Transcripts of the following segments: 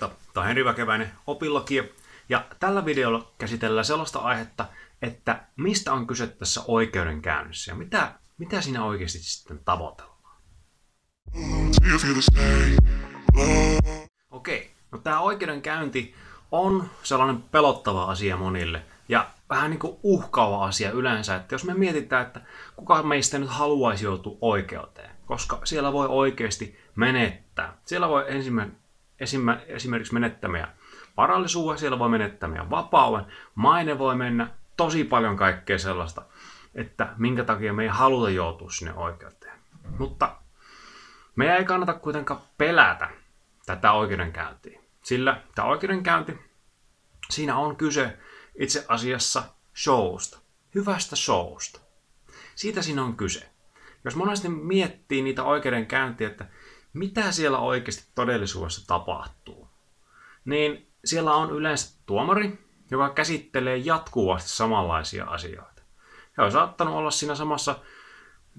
Morjesta, on Henri Väkeväinen, ja tällä videolla käsitellään sellaista aihetta, että mistä on kyse tässä oikeudenkäynnissä ja mitä, mitä siinä oikeasti sitten tavoitellaan. Okei, no tämä oikeudenkäynti on sellainen pelottava asia monille ja vähän niin kuin uhkaava asia yleensä, että jos me mietitään, että kuka meistä nyt haluaisi joutua oikeuteen, koska siellä voi oikeasti menettää. Siellä voi ensimmäinen esimerkiksi menettämiä varallisuuden, siellä voi menettämiä vapauden, maine voi mennä, tosi paljon kaikkea sellaista, että minkä takia me ei haluta joutua sinne oikeuteen. Mutta meidän ei kannata kuitenkaan pelätä tätä oikeudenkäyntiä, sillä tämä oikeudenkäynti, siinä on kyse itse asiassa showsta, hyvästä showsta. Siitä siinä on kyse. Jos monesti miettii niitä oikeudenkäyntiä, että mitä siellä oikeasti todellisuudessa tapahtuu, niin siellä on yleensä tuomari, joka käsittelee jatkuvasti samanlaisia asioita. He on saattanut olla siinä samassa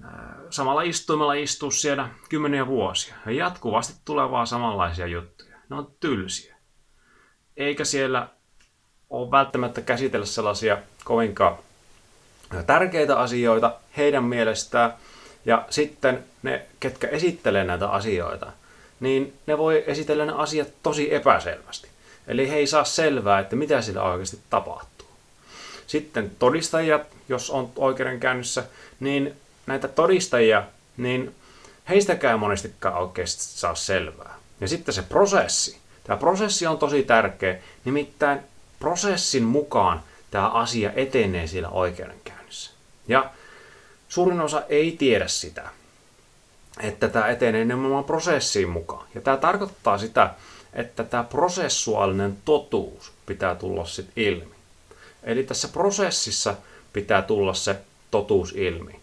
äh, samalla istuimella istua siellä kymmeniä vuosia. Ja jatkuvasti tulee vaan samanlaisia juttuja. Ne on tylsiä. Eikä siellä ole välttämättä käsitellä sellaisia kovinkaan tärkeitä asioita heidän mielestään, ja sitten ne, ketkä esittelee näitä asioita, niin ne voi esitellä ne asiat tosi epäselvästi. Eli he ei saa selvää, että mitä sillä oikeasti tapahtuu. Sitten todistajat, jos on oikeudenkäynnissä, niin näitä todistajia, niin heistäkään monestikaan oikeasti saa selvää. Ja sitten se prosessi. Tämä prosessi on tosi tärkeä, nimittäin prosessin mukaan tämä asia etenee siellä oikeudenkäynnissä. Ja Suurin osa ei tiedä sitä, että tämä etenee nimenomaan prosessiin mukaan. Ja tämä tarkoittaa sitä, että tämä prosessuaalinen totuus pitää tulla sitten ilmi. Eli tässä prosessissa pitää tulla se totuus ilmi.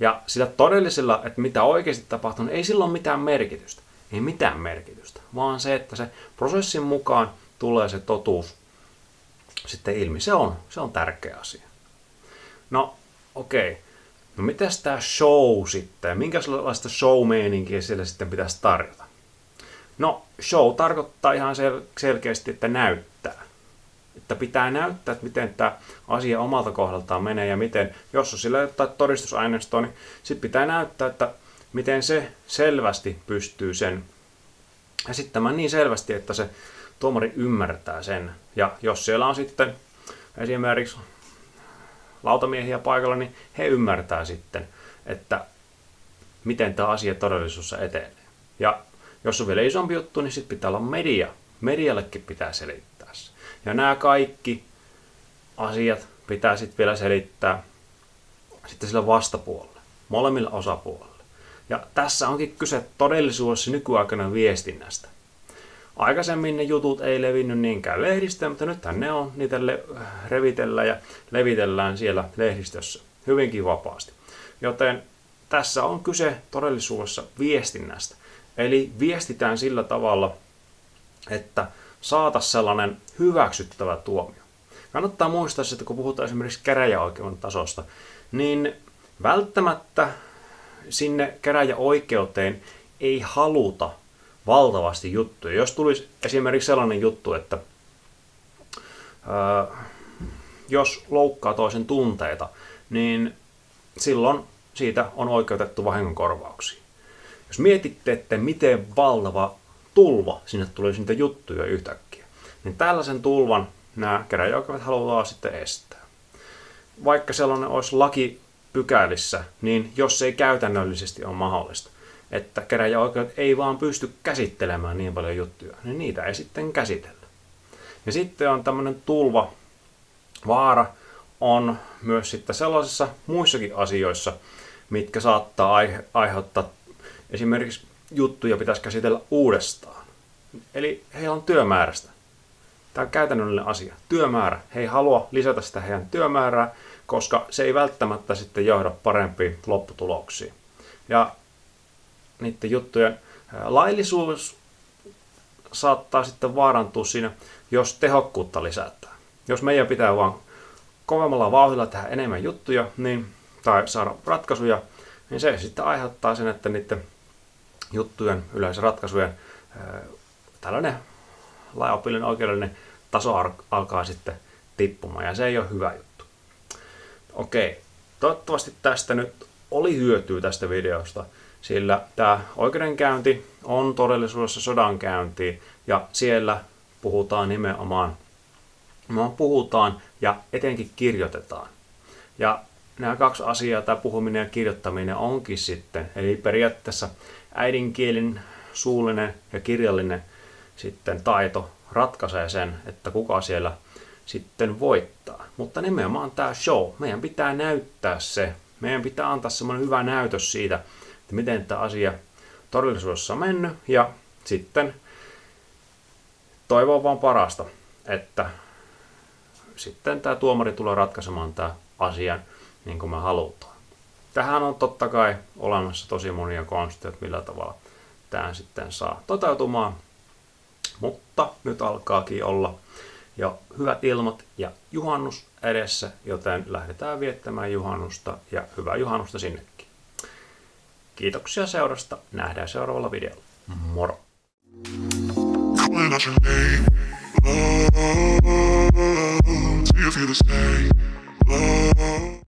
Ja sillä todellisella, että mitä oikeasti tapahtuu, ei sillä ole mitään merkitystä. Ei mitään merkitystä, vaan se, että se prosessin mukaan tulee se totuus sitten ilmi. Se on, se on tärkeä asia. No, okei. Okay. No mitäs tämä show sitten? Minkälaista show-meininkiä siellä sitten pitäisi tarjota? No, show tarkoittaa ihan sel- selkeästi, että näyttää. Että pitää näyttää, että miten tämä asia omalta kohdaltaan menee ja miten, jos on sillä jotain todistusaineistoa, niin sitten pitää näyttää, että miten se selvästi pystyy sen esittämään niin selvästi, että se tuomari ymmärtää sen. Ja jos siellä on sitten esimerkiksi lautamiehiä paikalla, niin he ymmärtää sitten, että miten tämä asia todellisuudessa etenee. Ja jos on vielä isompi juttu, niin sitten pitää olla media. Mediallekin pitää selittää se. Ja nämä kaikki asiat pitää sitten vielä selittää sitten sillä vastapuolelle, molemmilla osapuolille. Ja tässä onkin kyse todellisuudessa nykyaikana viestinnästä. Aikaisemmin ne jutut ei levinnyt niinkään lehdistä, mutta nythän ne on, niitä le- revitellään ja levitellään siellä lehdistössä hyvinkin vapaasti. Joten tässä on kyse todellisuudessa viestinnästä. Eli viestitään sillä tavalla, että saata sellainen hyväksyttävä tuomio. Kannattaa muistaa, että kun puhutaan esimerkiksi käräjäoikeuden tasosta, niin välttämättä sinne käräjäoikeuteen ei haluta valtavasti juttuja. Jos tulisi esimerkiksi sellainen juttu, että ää, jos loukkaa toisen tunteita, niin silloin siitä on oikeutettu vahingonkorvauksiin. Jos mietitte, että miten valtava tulva sinne tulisi niitä juttuja yhtäkkiä, niin tällaisen tulvan nämä käräjäoikeudet haluaa sitten estää. Vaikka sellainen olisi laki pykälissä, niin jos se ei käytännöllisesti ole mahdollista, että käräjäoikeudet ei vaan pysty käsittelemään niin paljon juttuja, niin niitä ei sitten käsitellä. Ja sitten on tämmöinen tulva vaara on myös sitten sellaisissa muissakin asioissa, mitkä saattaa aiheuttaa esimerkiksi juttuja pitäisi käsitellä uudestaan. Eli heillä on työmäärästä. Tämä on käytännöllinen asia. Työmäärä. He ei halua lisätä sitä heidän työmäärää, koska se ei välttämättä sitten johda parempiin lopputuloksiin. Ja niiden juttujen laillisuus saattaa sitten vaarantua siinä, jos tehokkuutta lisätään. Jos meidän pitää vaan kovemmalla vauhdilla tehdä enemmän juttuja niin, tai saada ratkaisuja, niin se sitten aiheuttaa sen, että niiden juttujen, yleensä ratkaisujen tällainen laajopillinen oikeudellinen taso alkaa sitten tippumaan ja se ei ole hyvä juttu. Okei, toivottavasti tästä nyt oli hyötyä tästä videosta, sillä tämä oikeudenkäynti on todellisuudessa sodankäynti ja siellä puhutaan nimenomaan, puhutaan ja etenkin kirjoitetaan. Ja nämä kaksi asiaa, tämä puhuminen ja kirjoittaminen onkin sitten, eli periaatteessa äidinkielin suullinen ja kirjallinen sitten taito ratkaisee sen, että kuka siellä sitten voittaa. Mutta nimenomaan tämä show, meidän pitää näyttää se, meidän pitää antaa semmoinen hyvä näytös siitä, että miten tämä asia todellisuudessa on mennyt ja sitten toivon vaan parasta, että sitten tämä tuomari tulee ratkaisemaan tämä asian niin kuin me halutaan. Tähän on totta kai olemassa tosi monia konsteja, millä tavalla tämä sitten saa toteutumaan. Mutta nyt alkaakin olla jo hyvät ilmat ja juhannus edessä, joten lähdetään viettämään juhannusta ja hyvää juhannusta sinnekin. Kiitoksia seurasta. Nähdään seuraavalla videolla. Moro! The same? Love.